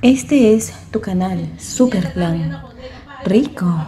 Este es tu canal Superplan. Rico.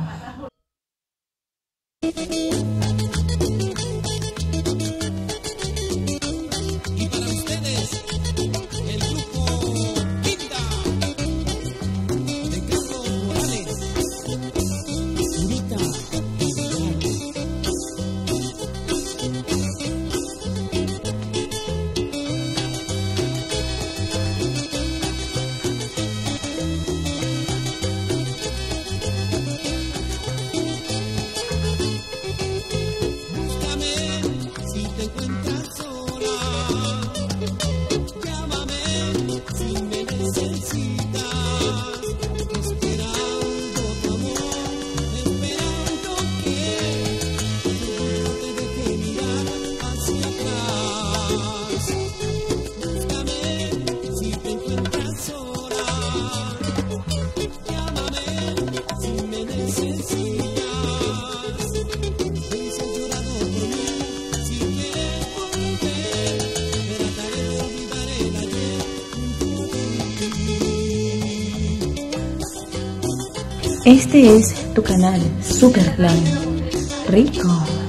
Este es tu canal Superplan. Rico.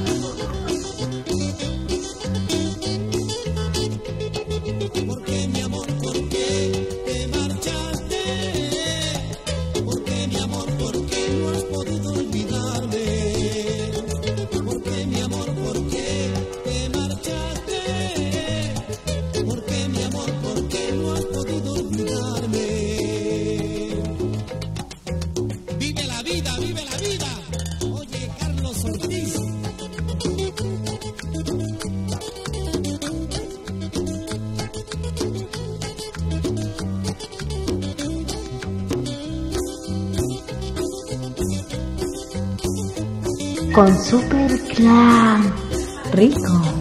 con Super Clan. Rico.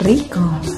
rico.